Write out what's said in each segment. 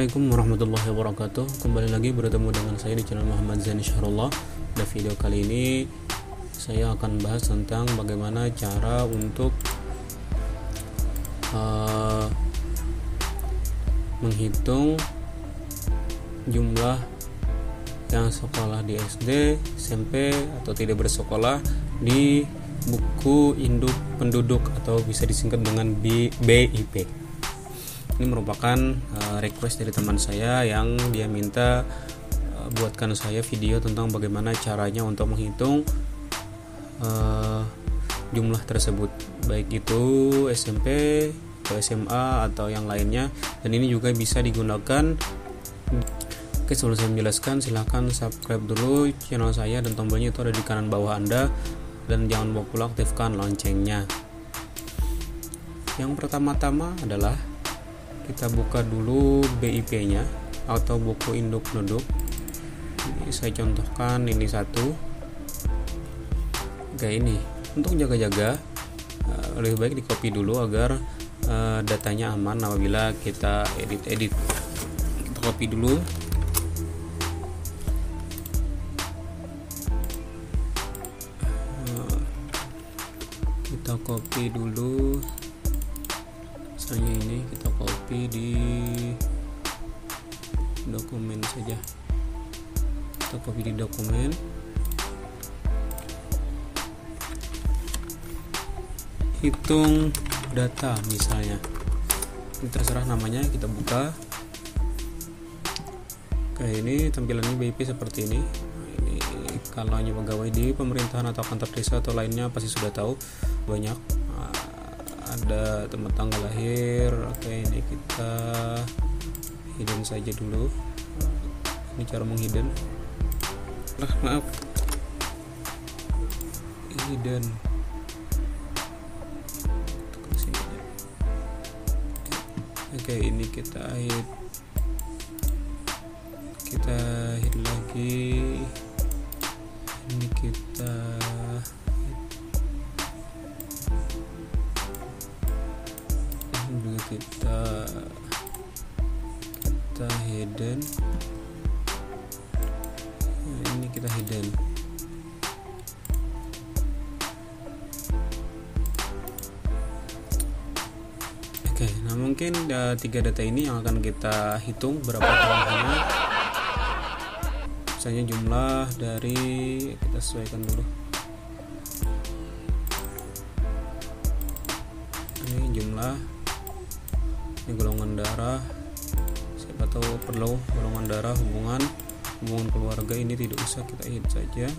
Assalamualaikum warahmatullahi wabarakatuh. Kembali lagi bertemu dengan saya di channel Muhammad Zaini Syahrullah. Pada video kali ini Saya akan bahas tentang bagaimana cara untuk uh, Menghitung Jumlah yang sekolah di SD, SMP, atau tidak bersekolah di buku induk penduduk atau bisa disingkat dengan BIP ini merupakan uh, request dari teman saya yang dia minta uh, buatkan saya video tentang bagaimana caranya untuk menghitung uh, jumlah tersebut. Baik itu SMP atau SMA atau yang lainnya. Dan ini juga bisa digunakan. Oke sebelum saya menjelaskan silahkan subscribe dulu channel saya dan tombolnya itu ada di kanan bawah anda. Dan jangan lupa aktifkan loncengnya. Yang pertama-tama adalah kita buka dulu BIP nya atau buku induk penduduk ini saya contohkan ini satu. Kayak ini. Untuk jaga-jaga eh, lebih baik di copy dulu agar uh, datanya aman apabila kita edit-edit. Kita copy dulu. Eh, kita copy dulu. Misalnya ini kita copy di dokumen saja. Kita copy di dokumen. Hitung data misalnya. Ini terserah namanya kita buka. Kayak ini tampilannya BIP seperti ini. Ini kalau hanya pegawai di pemerintahan atau kantor desa atau lainnya pasti sudah tahu banyak ada tempat tanggal lahir oke ini kita hidden saja dulu. Ini cara menghidden. Ah maaf. Hidden. Oke ini kita hit. Kita hit lagi. Ini kita tiga data ini yang akan kita hitung berapa jumlahnya misalnya jumlah dari kita sesuaikan dulu. Ini jumlah ini golongan darah. Siapa tahu perlu golongan darah hubungan hubungan keluarga ini tidak usah kita hit saja.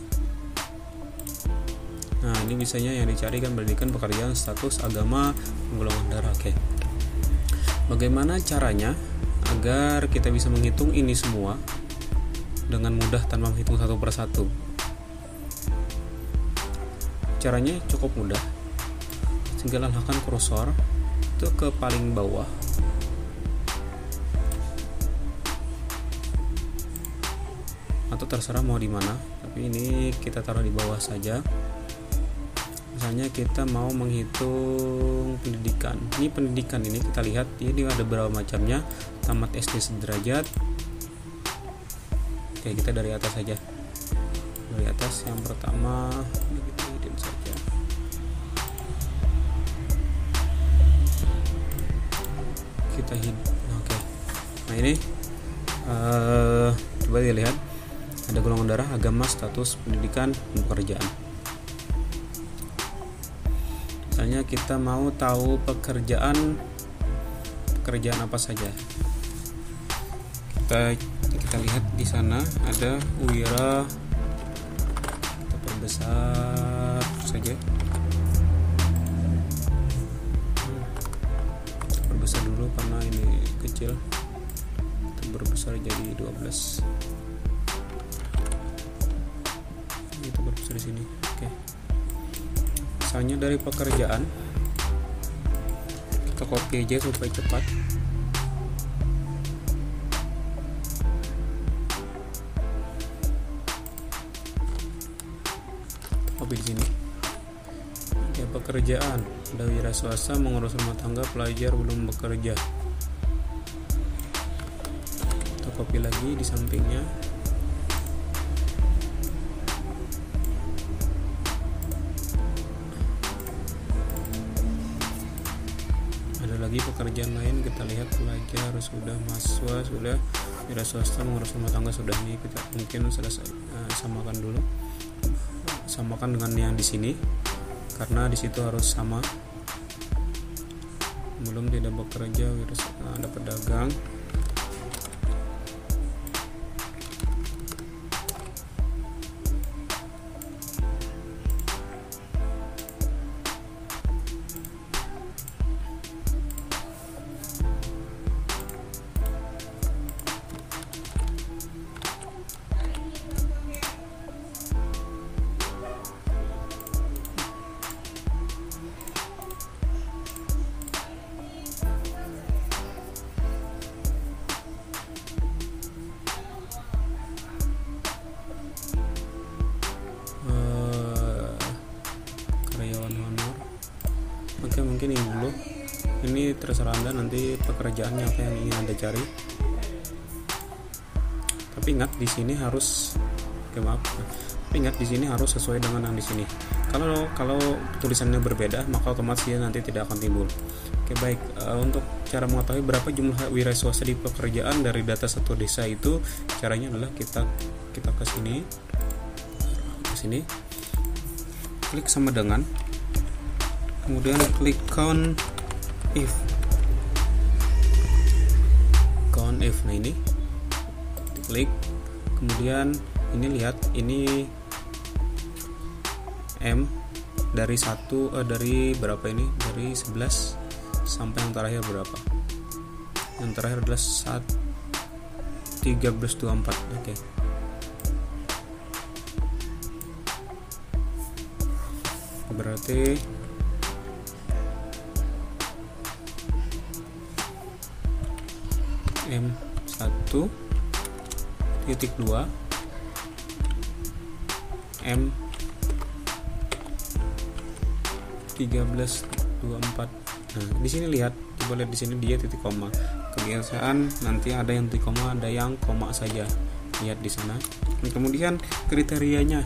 Nah ini misalnya yang dicari kan pendidikan pekerjaan status agama golongan darah oke bagaimana caranya agar kita bisa menghitung ini semua dengan mudah tanpa menghitung satu persatu? Caranya cukup mudah. Tinggal arahkan kursor itu ke paling bawah. Atau terserah mau di mana tapi ini kita taruh di bawah saja misalnya kita mau menghitung pendidikan. Ini pendidikan ini kita lihat ini ada berapa macamnya. Tamat SD sederajat. Oke kita dari atas saja. Dari atas yang pertama kita saja. Kita oke. Nah ini uh, coba dilihat. Ada golongan darah agama status pendidikan dan pekerjaan misalnya kita mau tahu pekerjaan pekerjaan apa saja. Kita kita lihat di sana ada wira kita perbesar saja. Kita perbesar dulu karena ini kecil. Kita berbesar jadi 12 kita berbesar di sini oke misalnya dari pekerjaan kita copy aja supaya cepat. Copy di sini. Ya pekerjaan. Ada wira swasta mengurus rumah tangga pelajar belum bekerja. Copy lagi di sampingnya pekerjaan lain kita lihat pelajar sudah mahasiswa sudah wira swasta mengurus rumah tangga sudah nih kita mungkin selesai uh, samakan dulu. Samakan dengan yang di sini karena di situ harus sama. Belum tidak bekerja wira ada pedagang terserah anda nanti pekerjaannya apa yang ingin anda cari. Tapi ingat di sini harus oke maaf. Tapi ingat di sini harus sesuai dengan yang di sini. Kalau kalau tulisannya berbeda maka otomatis dia nanti tidak akan timbul. Oke baik. Eh, untuk cara mengetahui berapa jumlah wira swasta di pekerjaan dari data satu desa itu caranya adalah kita kita ke sini ke sini. Klik sama dengan. Kemudian klik count if if nah ini klik. Kemudian ini lihat ini M dari satu eh, dari berapa ini? Dari 11 sampai yang terakhir berapa? Yang terakhir adalah saat 1324 oke. Berarti M1 titik 2 M 1324 nah di sini lihat coba lihat di sini dia titik koma. Kebiasaan nanti ada yang titik koma ada yang koma saja. Lihat di sana. Dan kemudian kriterianya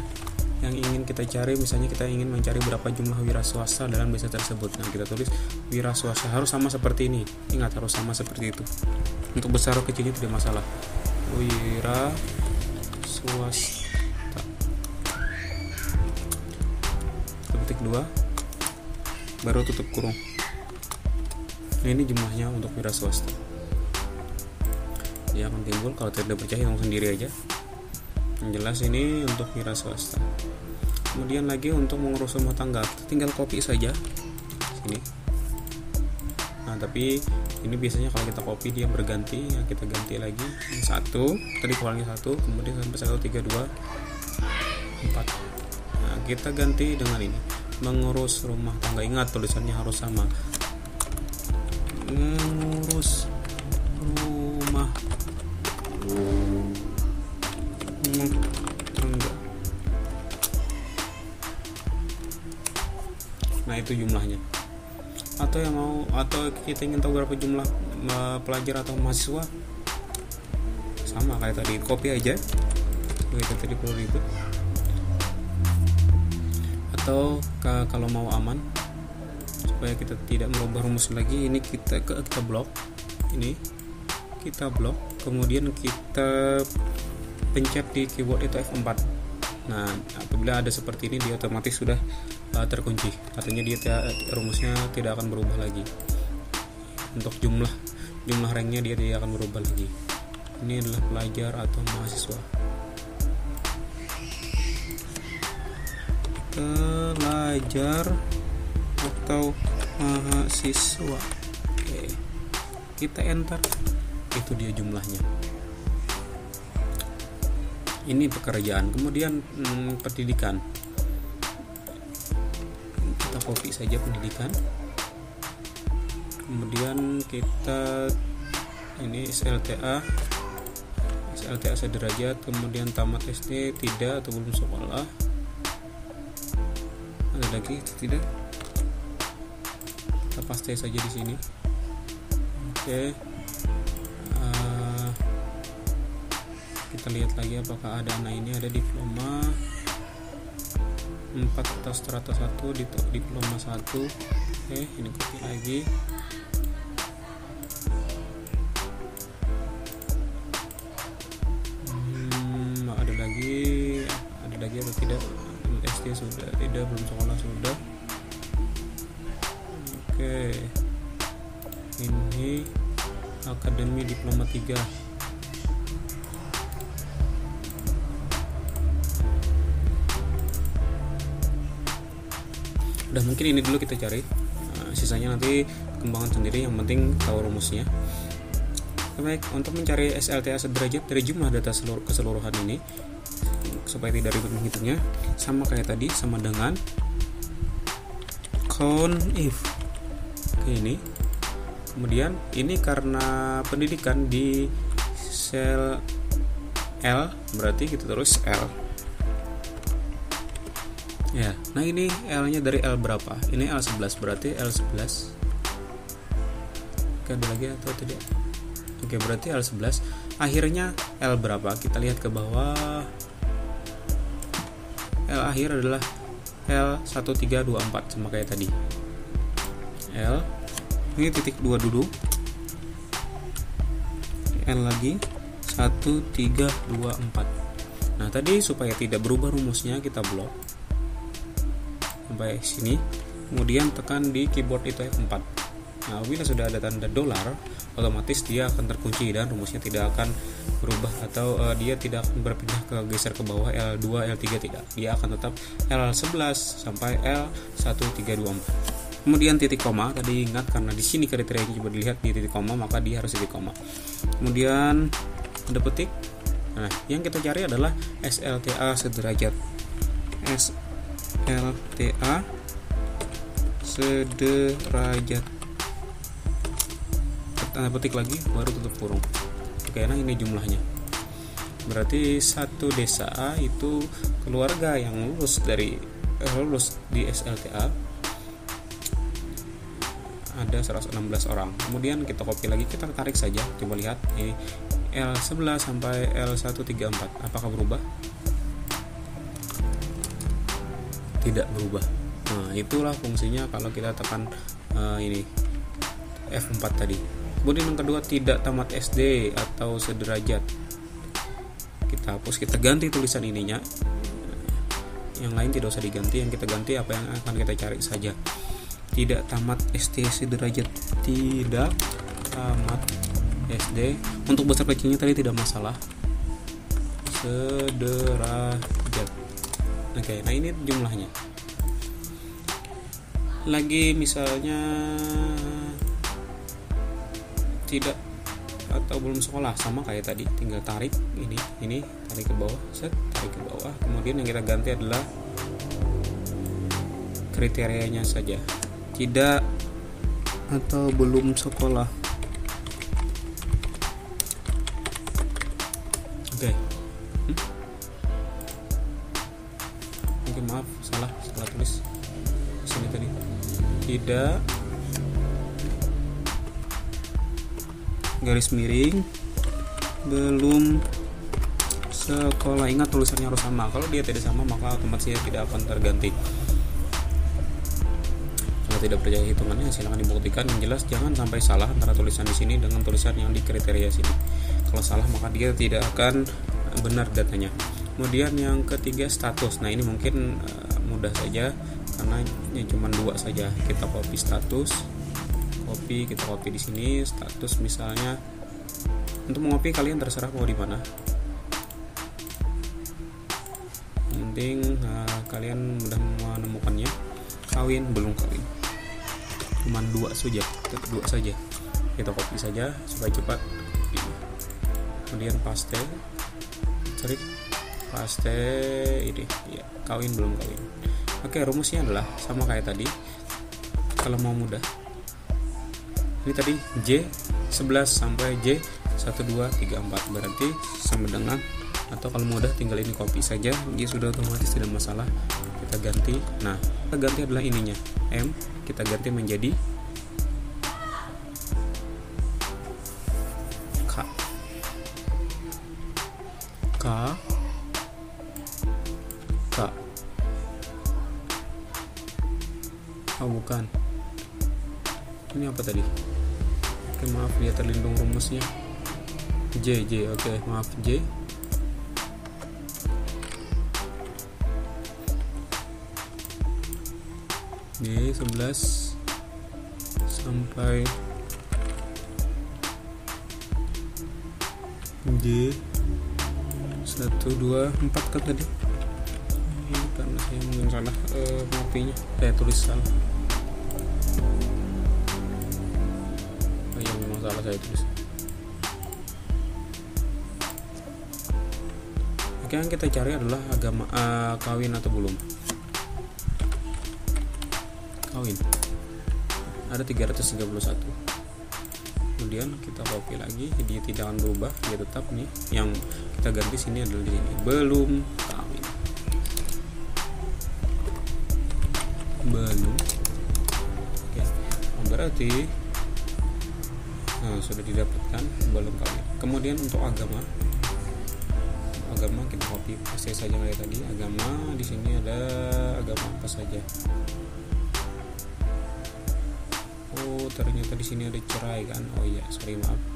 yang ingin kita cari misalnya kita ingin mencari berapa jumlah wira swasta dalam desa tersebut. Nah kita tulis wira swasta harus sama seperti ini. Ingat harus sama seperti itu. Untuk besar atau kecilnya tidak masalah. Wira swasta. Ketik dua baru tutup kurung. Nah, ini jumlahnya untuk wira swasta. Dia akan timbul kalau tidak percaya hitung sendiri aja yang jelas ini untuk wira swasta. Kemudian lagi untuk mengurus rumah tangga. Tinggal copy saja. Sini. Nah tapi ini biasanya kalau kita copy dia berganti. Ya kita ganti lagi. Satu tadi kurangi satu kemudian sampai satu tiga dua empat. Nah kita ganti dengan ini. Mengurus rumah tangga. Ingat tulisannya harus sama. Mengurus itu jumlahnya. Atau yang mau atau kita ingin tahu berapa jumlah eh, pelajar atau mahasiswa? Sama kayak tadi copy aja. Kita tadi perlu ribet atau ka- kalau mau aman supaya kita tidak merubah rumus lagi ini kita ke kita blok. Ini kita blok kemudian kita pencet di keyboard itu F4 nah apabila ada seperti ini dia otomatis sudah uh, terkunci. Artinya dia rumusnya tidak akan berubah lagi. Untuk jumlah jumlah ranknya dia tidak akan berubah lagi. Ini adalah pelajar atau mahasiswa. Pelajar atau mahasiswa. Oke. Kita enter. Itu dia jumlahnya. Ini pekerjaan. Kemudian hmm, pendidikan kita copy saja pendidikan. Kemudian kita ini SLTA SLTA sederajat kemudian tamat SD tidak atau belum sekolah. Ada lagi tidak? Kita paste saja di sini. Oke. Eh, kita lihat lagi apakah ada anak ini ada diploma 4 atau strata 1 di diploma 1 oke ini copy lagi. Hmm, ada lagi ada lagi atau tidak? SD sudah tidak belum sekolah sudah. Oke ini akademi diploma 3 udah mungkin ini dulu kita cari nah, sisanya nanti kembangan sendiri yang penting tahu rumusnya. Baik untuk mencari SLTA sederajat dari jumlah data seluruh, keseluruhan ini supaya tidak ribet menghitungnya sama kayak tadi sama dengan count if. Oke, ini. Kemudian ini karena pendidikan di sel L berarti kita terus L ya nah ini L nya dari L berapa? Ini L11 berarti L11 oke ada lagi atau tidak? Oke berarti L11 akhirnya L berapa? Kita lihat ke bawah. L akhir adalah L1324 sama kayak tadi. L ini titik 2 dulu L lagi 1324 nah tadi supaya tidak berubah rumusnya kita blok sampai sini. Kemudian tekan di keyboard itu F4 nah bila sudah ada tanda dolar otomatis dia akan terkunci dan rumusnya tidak akan berubah atau uh, dia tidak akan berpindah ke geser ke bawah L2 L3 tidak. Dia akan tetap L11 sampai L1324 kemudian titik koma tadi ingat karena di sini kriterianya coba dilihat di titik koma maka dia harus titik koma. Kemudian ada petik. Nah yang kita cari adalah SLTA sederajat. S LTA sederajat. Tanda petik lagi baru tutup kurung. Oke nah ini jumlahnya. Berarti satu desa A itu keluarga yang lulus dari eh, lulus di SLTA ada 116 orang. Kemudian kita copy lagi kita tarik saja. Coba lihat ini L11 sampai L134 apakah berubah tidak berubah. Nah itulah fungsinya kalau kita tekan uh, ini F4 tadi. Kemudian yang kedua tidak tamat SD atau sederajat. Kita hapus kita ganti tulisan ininya. Yang lain tidak usah diganti yang kita ganti apa yang akan kita cari saja. Tidak tamat SD sederajat. Tidak tamat SD untuk besar kecilnya tadi tidak masalah. Sederajat Oke, nah ini jumlahnya. Lagi misalnya tidak atau belum sekolah sama kayak tadi. Tinggal tarik ini ini tarik ke bawah set tarik ke bawah. Kemudian yang kita ganti adalah kriterianya saja. Tidak atau belum sekolah tidak garis miring. Belum sekolah. Ingat tulisannya harus sama. Kalau dia tidak sama maka otomatis tidak akan terganti. Kalau tidak percaya hitungannya silahkan dibuktikan. Yang jelas jangan sampai salah antara tulisan di sini dengan tulisan yang di kriteria sini. Kalau salah maka dia tidak akan benar datanya. Kemudian yang ketiga status. Nah ini mungkin uh, mudah saja karena ini cuma dua saja. Kita copy status copy kita copy di sini status misalnya. Untuk mengopi kalian terserah mau di mana. Penting uh, kalian mudah menemukannya. Kawin belum kawin. Cuma dua saja dua saja. Kita copy saja supaya cepat. Kemudian paste cari. Paste ini ya kawin belum kawin oke rumusnya adalah sama kayak tadi. Kalau mau mudah. Ini tadi J 11 sampai J 1234 berarti sama dengan atau kalau mudah tinggal ini copy saja. Dia sudah otomatis tidak masalah. Kita ganti. Nah kita ganti adalah ininya. M kita ganti menjadi K. K bukan. Ini apa tadi? Oke maaf dia terlindung rumusnya. J J oke maaf J. J 11 sampai J satu dua empat kan tadi? Ini karena saya mungkin salah uh, mengertinya saya tulis salah oh iya memang salah saya tulis. Oke yang kita cari adalah agama uh, kawin atau belum? Kawin. Ada 331 kemudian kita copy lagi jadi tidak akan berubah dia tetap nih. Yang kita ganti sini adalah di sini. Belum kawin. Belum berarti nah, sudah didapatkan belum kawin kemudian untuk agama agama kita copy paste saja kayak tadi. Agama di sini ada agama apa saja? Oh ternyata di sini ada cerai kan? Oh iya sorry maaf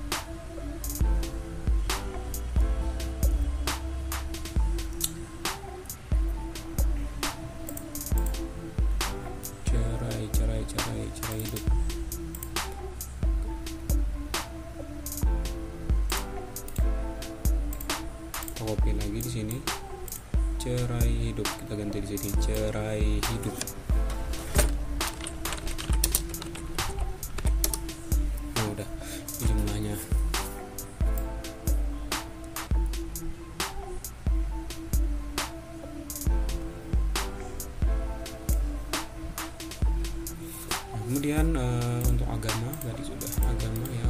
kemudian eh, untuk agama tadi sudah agama ya.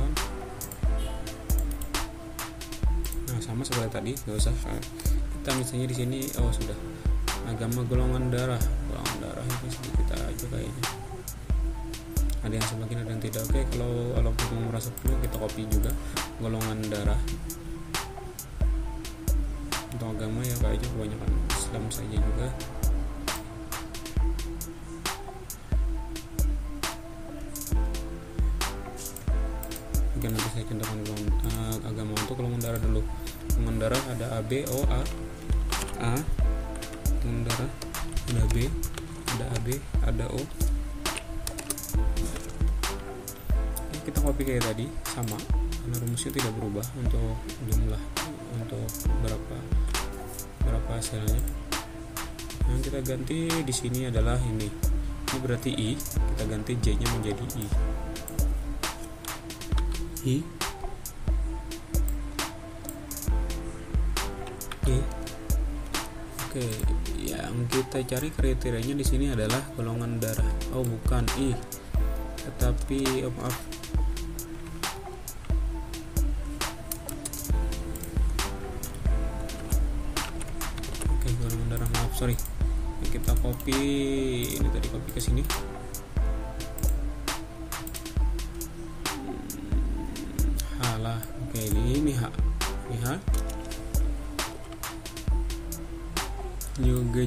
Nah sama seperti tadi nggak usah eh, kita misalnya di sini oh sudah. Agama golongan darah golongan darah itu sedikit aja kayaknya. Ada yang sebagian ada yang tidak. Oke kalau kalau mau merasa perlu kita copy juga golongan darah. Untuk agama ya kayaknya kebanyakan Islam saja juga dulu golongan darah ada AB O A. A golongan darah ada B ada AB ada O. Ini kita copy kayak tadi sama. Karena rumusnya tidak berubah untuk jumlah untuk berapa berapa hasilnya. Yang kita ganti di sini adalah ini. Ini berarti i kita ganti j nya menjadi i. I oke. Yang kita cari kriterianya di sini adalah golongan darah. Oh bukan. I tetapi oh, maaf. Oke golongan darah. Maaf sorry. Kita copy. Ini tadi copy ke sini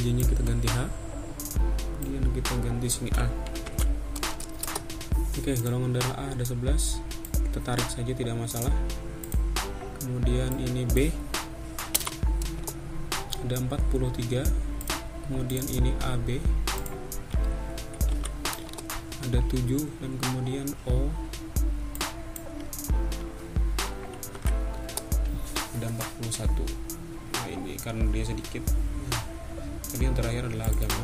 juga J nya kita ganti H. Kemudian kita ganti sini A. Oke golongan darah A ada 11 kita tarik saja tidak masalah. Kemudian ini B. Ada 43 kemudian ini AB ada 7 dan kemudian O. Ada 41 nah ini karena dia sedikit jadi yang terakhir adalah agama.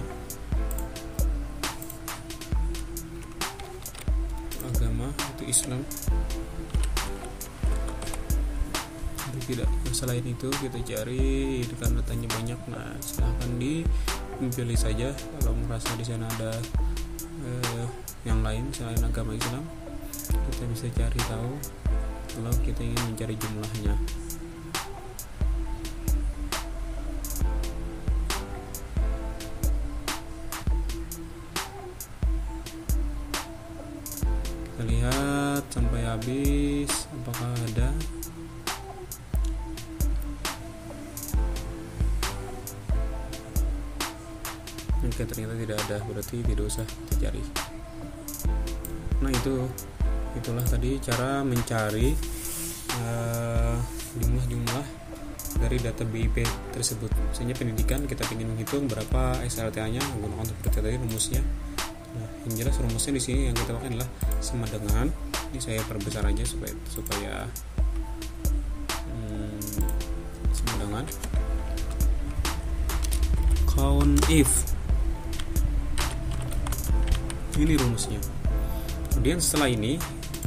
Agama itu Islam. Jadi tidak selain itu kita cari karena tanya banyak. Nah silahkan dipilih saja kalau merasa di sana ada eh, yang lain selain agama Islam. Kita bisa cari tahu kalau kita ingin mencari jumlahnya habis apakah ada? Mungkin kan ternyata tidak ada berarti tidak usah dicari. Nah itu itulah tadi cara mencari eh, jumlah-jumlah dari data BIP tersebut. Misalnya pendidikan kita ingin menghitung berapa SLTA nya menggunakan seperti tadi rumusnya. Nah yang jelas rumusnya di sini yang kita pakai adalah sama dengan ini saya perbesar aja supaya supaya hmm, dengan count if. Ini rumusnya. Kemudian setelah ini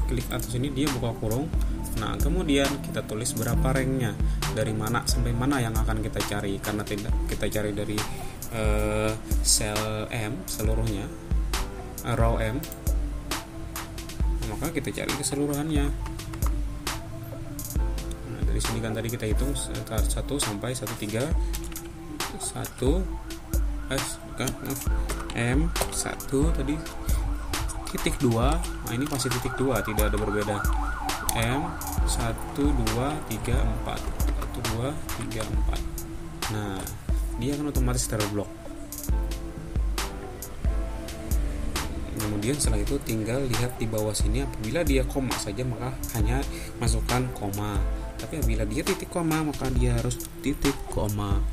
klik atas ini dia buka kurung. Nah kemudian kita tulis berapa ranknya. Dari mana sampai mana yang akan kita cari. Karena tidak kita cari dari uh, sel M seluruhnya. Uh, row M maka kita cari keseluruhannya. Nah, dari sini kan tadi kita hitung 1 sampai 13 1 eh kan M 1 tadi. Titik 2 nah ini pasti titik 2 tidak ada berbeda. M 1 2 3 4 1 2 3 4 nah dia akan otomatis terblok kemudian setelah itu tinggal lihat di bawah sini apabila dia koma saja maka hanya masukkan koma. Tapi apabila dia titik koma maka dia harus titik koma.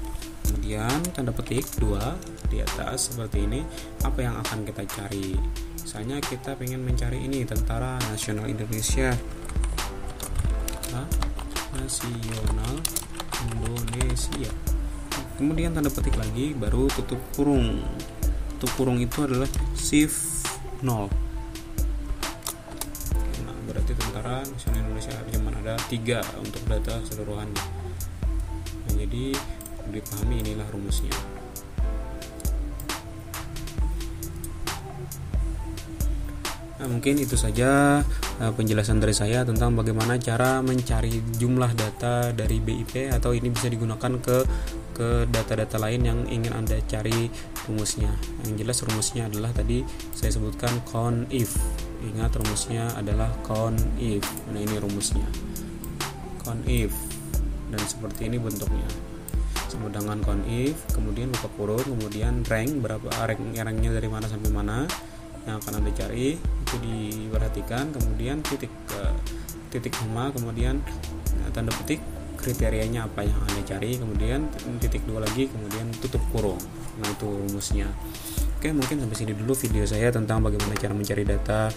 Kemudian tanda petik 2 di atas seperti ini. Apa yang akan kita cari? Misalnya kita ingin mencari ini tentara nasional Indonesia. Nah, nasional Indonesia. Kemudian tanda petik lagi baru tutup kurung. Tutup kurung itu adalah shift 0 nah berarti tentara nasional Indonesia cuma ada tiga untuk data seluruhannya nah, jadi dipahami inilah rumusnya. Nah, mungkin itu saja penjelasan dari saya tentang bagaimana cara mencari jumlah data dari BIP atau ini bisa digunakan ke ke data-data lain yang ingin Anda cari rumusnya. Yang jelas rumusnya adalah tadi saya sebutkan count if. Ingat rumusnya adalah count if. Nah, ini rumusnya. Count if. Dan seperti ini bentuknya sama dengan count if kemudian buka kurung kemudian rank berapa rank ranknya dari mana sampai mana yang akan anda cari itu diperhatikan kemudian titik ke titik koma kemudian nah, tanda petik kriterianya apa yang anda cari kemudian titik dua lagi kemudian tutup kurung. Nah itu rumusnya. Oke mungkin sampai sini dulu video saya tentang bagaimana cara mencari data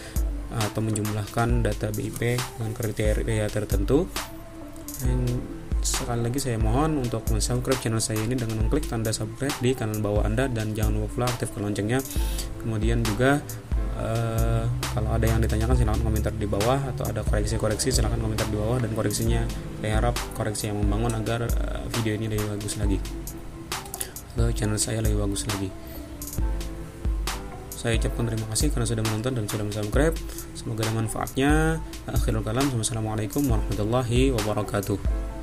atau menjumlahkan data BIP dengan kriteria tertentu sekali lagi saya mohon untuk subscribe channel saya ini dengan mengklik tanda subscribe di kanan bawah Anda dan jangan lupa pula aktifkan loncengnya. Kemudian juga uh, kalau ada yang ditanyakan silahkan komentar di bawah atau ada koreksi-koreksi silahkan komentar di bawah dan koreksinya saya harap koreksi yang membangun agar uh, video ini lebih bagus lagi atau channel saya lebih bagus lagi. Saya ucapkan terima kasih karena sudah menonton dan sudah subscribe. Semoga ada manfaatnya. Akhirul kalam. Wassalamualaikum warahmatullahi wabarakatuh.